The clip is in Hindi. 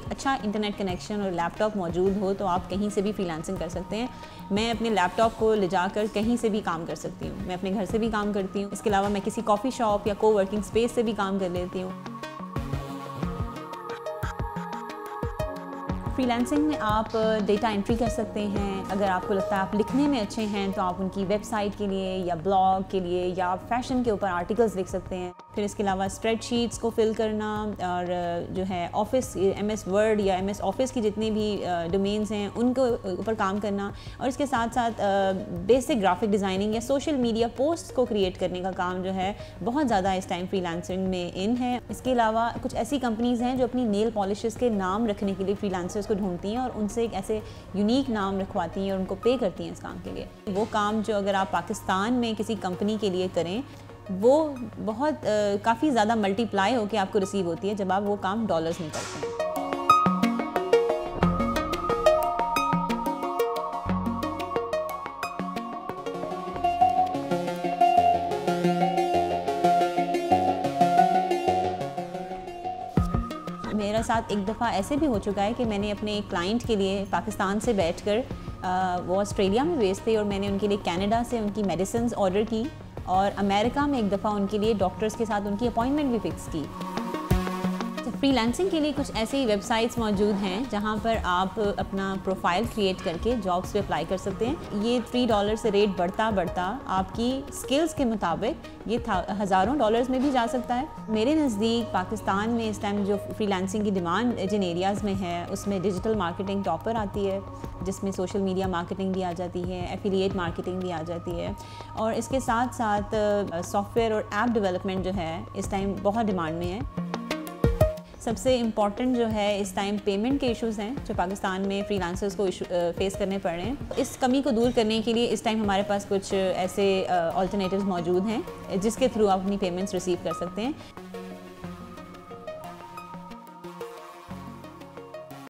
अच्छा इंटरनेट कनेक्शन और लैपटॉप मौजूद हो तो आप कहीं से भी फ्रीलांसिंग कर सकते हैं। मैं अपने लैपटॉप को ले जाकर कहीं से भी काम कर सकती हूँ। मैं अपने घर से भी काम करती हूँ। इसके अलावा मैं किसी कॉफ़ी शॉप या को वर्किंग स्पेस से भी काम कर लेती हूँ। फ्रीलांसिंग में आप डेटा एंट्री कर सकते हैं। अगर आपको लगता है आप लिखने में अच्छे हैं तो आप उनकी वेबसाइट के लिए या ब्लॉग के लिए या फ़ैशन के ऊपर आर्टिकल्स लिख सकते हैं। फिर इसके अलावा स्प्रेडशीट्स को फिल करना और जो है ऑफ़िस एम एस वर्ड या एम एस ऑफ़िस की जितनी भी डोमेन्स हैं, उनको ऊपर काम करना और इसके साथ साथ बेसिक ग्राफिक डिज़ाइनिंग या सोशल मीडिया पोस्ट को क्रिएट करने का काम जो है बहुत ज़्यादा इस टाइम फ्रीलांसिंग में इन है। इसके अलावा कुछ ऐसी कंपनीज़ हैं जो अपनी नेल पॉलिशेस के नाम रखने के लिए फ्रीलांसर्स को ढूंढती हैं और उनसे एक ऐसे यूनिक नाम रखवाती हैं और उनको पे करती हैं इस काम के लिए। वो काम जो अगर आप पाकिस्तान में किसी कंपनी के लिए करें वो बहुत काफ़ी ज़्यादा मल्टीप्लाई होकर आपको रिसीव होती है जब आप वो काम डॉलर्स में करते हैं। मेरा साथ एक दफ़ा ऐसे भी हो चुका है कि मैंने अपने क्लाइंट के लिए पाकिस्तान से बैठकर वो ऑस्ट्रेलिया में बेच थे और मैंने उनके लिए कनाडा से उनकी मेडिसिन ऑर्डर की। और अमेरिका में एक दफ़ा उनके लिए डॉक्टर्स के साथ उनकी अपॉइंटमेंट भी फिक्स की। फ्रीलांसिंग के लिए कुछ ऐसी वेबसाइट्स मौजूद हैं जहाँ पर आप अपना प्रोफ़ाइल क्रिएट करके जॉब्स पे अप्लाई कर सकते हैं। ये थ्री डॉलर से रेट बढ़ता बढ़ता आपकी स्किल्स के मुताबिक ये हज़ारों डॉलर्स में भी जा सकता है। मेरे नज़दीक पाकिस्तान में इस टाइम जो फ्रीलांसिंग की डिमांड जिन एरियाज़ में है, उसमें डिजिटल मार्केटिंग टॉपर आती है, जिसमें सोशल मीडिया मार्केटिंग भी आ जाती है एफिलिएट मार्केटिंग भी आ जाती है। और इसके साथ साथ सॉफ्टवेयर और ऐप डेवलपमेंट जो है, इस टाइम बहुत डिमांड में है। सबसे इंपॉर्टेंट जो है इस टाइम पेमेंट के इश्यूज़ हैं, जो पाकिस्तान में फ्रीलांसर्स को फेस करने पड़ रहे हैं। इस कमी को दूर करने के लिए इस टाइम हमारे पास कुछ ऐसे ऑल्टरनेटिव मौजूद हैं, जिसके थ्रू आप अपनी पेमेंट्स रिसीव कर सकते हैं।